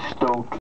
Stoked.